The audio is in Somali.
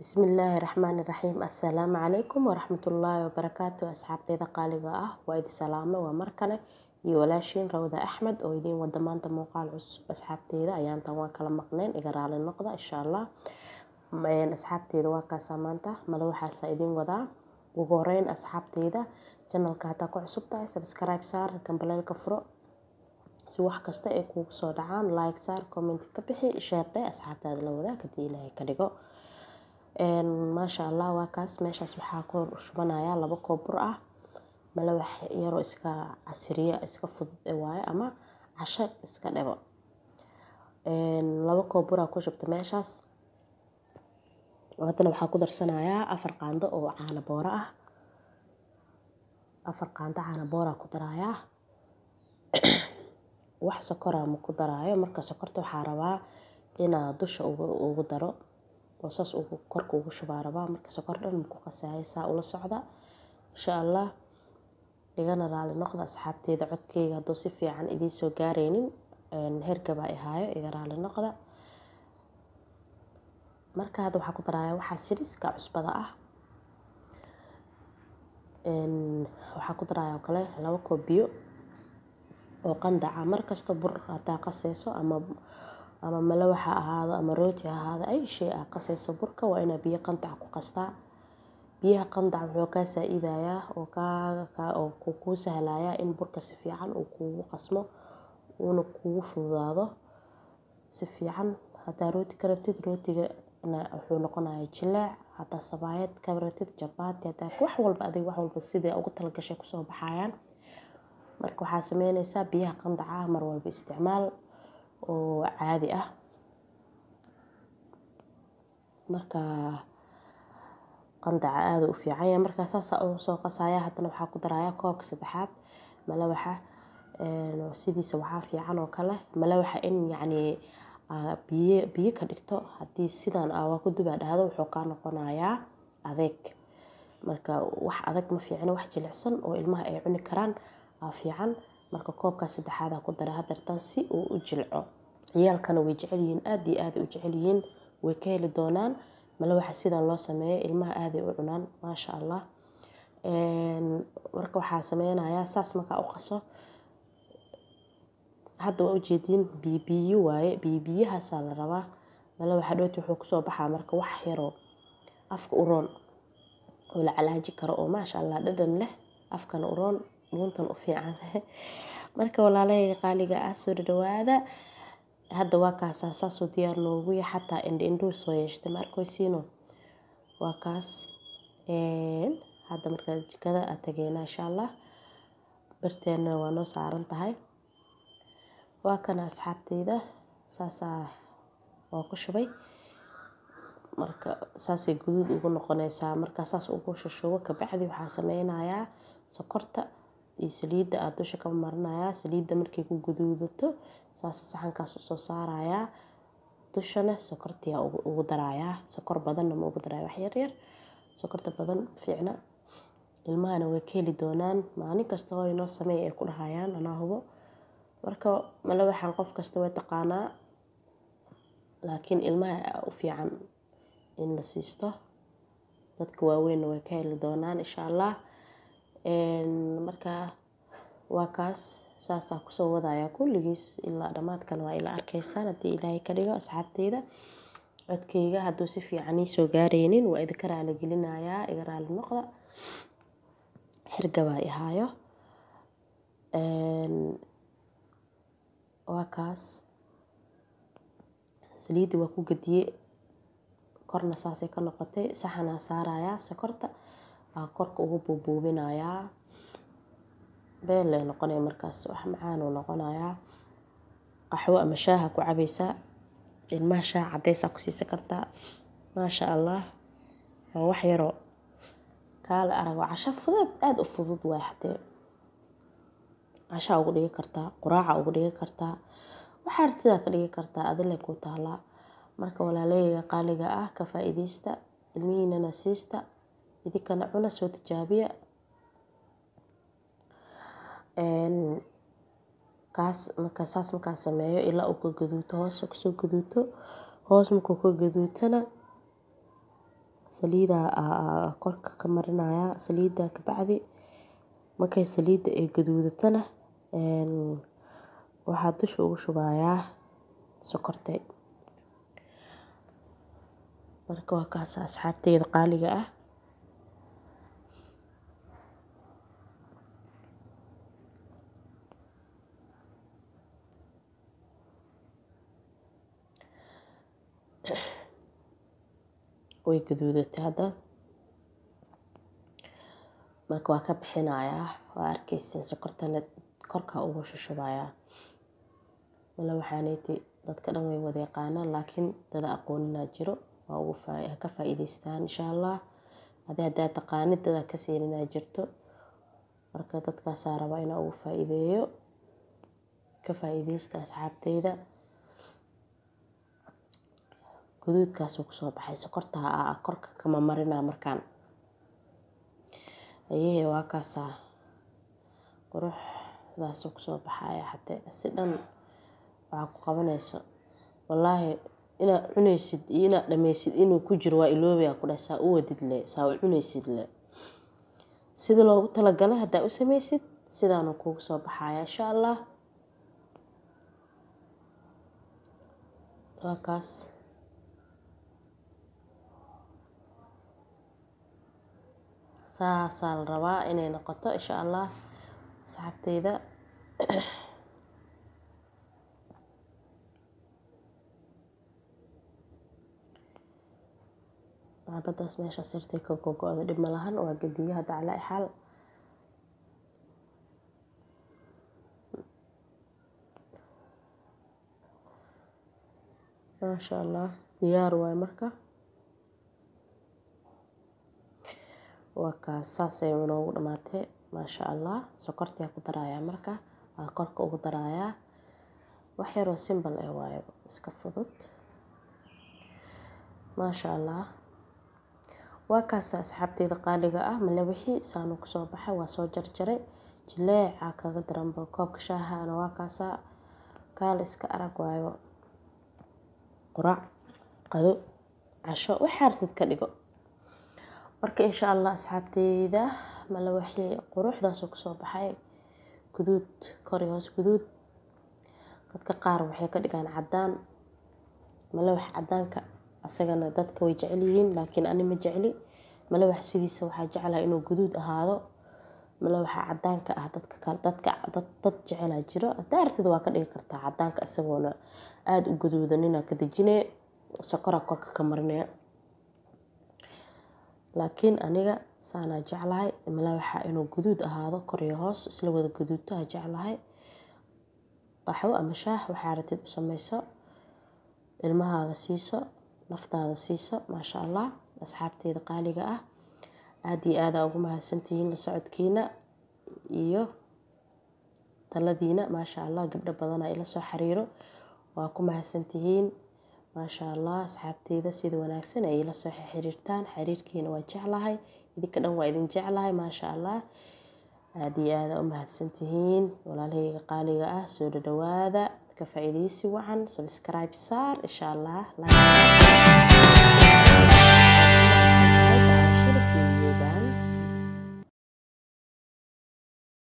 bismillaahi raxmaani raxiim assalaamu calaykum waraxmatullaahi wabarakaatu asxaabteyda qaaliga ah waa idi salaame waa mar kale. Iyo walaashiin rawda axmed oo idiin wada maanta muuqaal cusub. Asxaabteyda ayaantan waan kala maqneen iga raali noqda insha allah asxaabteyda waa kaasaa maanta male waxaasaa idiin wadaa ugu horeyn asxaabteyda janalka hataa ku cusub tahay subscribe saar gambaleelka furo. Si wax kasta ay kuugu soo dhacaan like saar comment ka bixi share dheh asxaabtaada la wadaag haddii ilaahay ka dhigo maasha allah waa kaas. Meeshaas waxaa ku shubanayaa labo koob bur ah male wax yaroo iska casiriya iska fudud waaye ama casho iska dhebo labo koob ku shubta meeshaas. Haddana waxaa ku darsanayaa afar qaando oo caano booro ah. Afar qaando caano booraa ku darayaa. Wax sokoraa ma ku daraayo. Marka sokorta waxaa rabaa inaa dusha ugu daro saas korka ugu shubaa rabaa marka sokor dhan maku qasaayo saa ula socda. Insha allah igana raali noqda asxaabteyda codkeyga hadduu si fiican idiin soo gaaraynin hergabaa ihaayo iga raali noqda. Marka hadda waxaa ku daraaya waxaa siriska cusbada ah waxaa ku daraaya oo kale labo koob biyo oo qandaca markasta bur hadaa qaseyso ama ama malawax ha ahaado ama rooti ha ahaado ay shay ah. Qaseyso burka waa inaa biyo qandac ku qastaa. Biyaha qandac wuxuu kaa saa-idayaa oo kuu sahlayaa in burka si fiican uu kuugu qasmo uuna kuugu fududaado si fiican. Hadaa rooti ka rabtid rootigana wuxuu noqonaya jileec hadaa sabaayad ka rabtid jabaati hadaa wax walba adig wax walba sidai ugu talagashay ku soo baxayaan. Marka waxaa sameyneysaa biyaha qandaca ah mar walba isticmaal oo caadi ah. Marka qandaca aada u fiican yahay. Markaa saasa ugu soo qasaya haddana waxaa ku daraya koobka saddexaad malawaxa sidiisa waxaa fiican oo kale. Malawaxa in yacni biyo biyo ka dhigto haddii sidan aa waa ku dubaa dhahdo wuxuu kaa noqonayaa adeeg marka wax adag ma fiicno wax jilicsan oo ilmaha ay cuni karaan aa fiican marka koobkaas saddexaadaa ku dara hadeertaan si uu u jilco. Ciyaalkana way jecel yihiin aada iyo aaday u jecel yihiin. Way ka heli doonaan. Malawaxa sidan loo sameeyo ilmaha aaday u cunaan maasha allah. Marka waxaa sameynayaa saas markaa u qaso hadda waa ujeediin biibiyo waaye biibiyahaasaa la rabaa. Malawaxa dhooti wuxuu ku soo baxaa marka wax yaroo afka u roon. Oo la calaaji karo oo maasha allah dhadhan leh afkana u dhuuntan u fiican marka walaalahayga qaaliga ah soo dhadhawaada hadda waa kaasaa saasuu diyaar noogu yahay xataa indha indhuu soo yeeshtay ma arkaysiino waa kaas hadda markaa jikada aa tageynaa insha allah birteena waa noo saaran tahay. Waa kana asxaabteyda saasaa waa ku shubay. Marka saasay guduud ugu noqonaysaa. Markaa saas ugu shushubo kabacdi waxaa sameynayaa sokorta iyo saliidda aada dusha ka marinayaa saliidda markay ku guduudato saasa saxankaas u soo saarayaa. Dushana sokortiyaa ugu darayaa. Sokor badanna ma ugu daraya wax yaryar sokorta badan fiicna. Ilmahana way ka heli doonaan. Maalin kasta oo inoo sameey ay ku dhahayaan anaa hubo marka malawaxan qof kasta way taqaanaa laakiin ilmaha u fiican in la siisto. Dadka waaweynna way ka heli doonaan insha allah marka waa kaas saasaa ku soo wadaya kulligiis ilaa dhammaadkan waa ila arkaysaan haddii ilaahay ka dhigo asxaabteyda. Codkeyga hadduu si fiican iisoo gaaraynin waa idinka raali gelinayaa iga raali noqda. Xirgabaa ihaayo. Waa kaas. Saliidda waa ku gediye korna saasay ka noqotay saxanaa saarayaa sokorta korka ugu buubuubinayaa beel lay noqonaya markaas wax macaanuu noqonayaa qaxwo ama shaaha ku cabaysaa ilmaha shaah cadeysaa ku siisan kartaa maasha allah waa wax yaroo. Kaale arago casho fudud aada u fudud waay xatee cashaa ugu dhigi kartaa quraaca ugu dhigi kartaa waxaa artidaa ka dhigi kartaa adile ku taalaa marka walaaleyga qaaliga ah ka faa-iideysta ilmihiinana siista idinkana cuna soo tijaabiya. Kaas marka saas markaa sameeyo ilaa uu ka gaduuto hoos ka soo gaduuto hoos markuu ka gaduutana saliida korka ka marinaya saliida kabacdi markay saliida ay gaduudatana waxaa dusha ugu shubayaa sokorta marka waa kaas asxaabteyda qaaliga ah way gaduudatay hadda. Marka waa ka bixinayaa waa arkeysin sokortana korka ugu shushubayaa mala waxaaneyti dadka dhan way wada yaqaanaan laakiin dada aqooninaa jiro waa ugu ka faa'iidaystaan insha allah adi haddaa taqaanid dada ka siininaa jirto marka dadkaasaa rabaa inaa ugu faa'iideeyo ka faa'iidaysta asxaabteyda guduudkaasuu ku soo baxay sokorta aa korka kama marinaa markaan. Ayahee waa kaasaa quruxdaasuu ku soo baxaya xatee si dhan waxaa ku qabanayso. Wallaahi inaad cunaysid iyo inaad dhammaysid inuu ku jiro waa iloobaya ku dhahay saa u wadid le saa u cunaysid le sida loogu talagalay haddaa u samaysid sidaanuu kuugu soo baxaya insha allah. Waa kaas saasaa la rabaa inay noqoto insha allah asxaabteyda maxabadaas meeshaas yartay ka gogo-da dhib ma lahan waa gediye hadda calaa xaal. Maasha allah diyaar waay marka waa saasay inoogu dhamaatay. Maasha allah sokortiyaa ku darayaa marka waa korka ugu darayaa. Wax yaroo simbal eh waayo iska fudud. Maasha allah waa kaas asxaabteyda qaaliga ah male wixii saanu ku soo baxay waa soo jarjaray. Jileeca kaga daranba koobka shaahana waa kaasaa. Kaal iska arag waayo. Qurac qado casho waxaa ratid ka dhigo marka insha allah asxaabteyda male wixii quruxdaasuu ku soo baxay. Guduud kor iyo hoos guduud. Dadka qaar waxay ka dhigaan cadaan male wax cadaanka asagana dadka way jecel yihiin laakiin ani ma jecli. Male wax sidiisa waxaa jeclaha inuu guduud ahaado? Male waxaa cadaanka ah dadka kale dadka dad dad jecelaa jiro? Haddaa artid waa ka dhigi kartaa cadaanka isagoona aada u gaduudanina ka dejinee sokora korka ka marinaya laakiin aniga saanaa jeclahay male waxaa inuu guduud ahaado kor iyo hoos isla wada guduudto ha jeclahay. Qaxwo ama shaah waxaa ratid u samayso ilmahaaga siiso naftaada siiso maasha allah asxaabteyda qaaliga ah. Aada iyo aadaa ugu mahadsantihiin la socodkiina iyo taladiina maasha allah gabdho badanaa ila soo xiriiro waa ku mahadsantihiin maasha allah asxaabteyda sida wanaagsan ay ila soo xiriirtaan. Xiriirkiina waa jeclahay. Idinka dhan waa idin jeclahay maasha allah aada iyo aada u mahadsantihiin. Walaalahayga qaaliga ah soo dhadhawaada ka faa'iidaysi wacan. Subscribe saar insha allah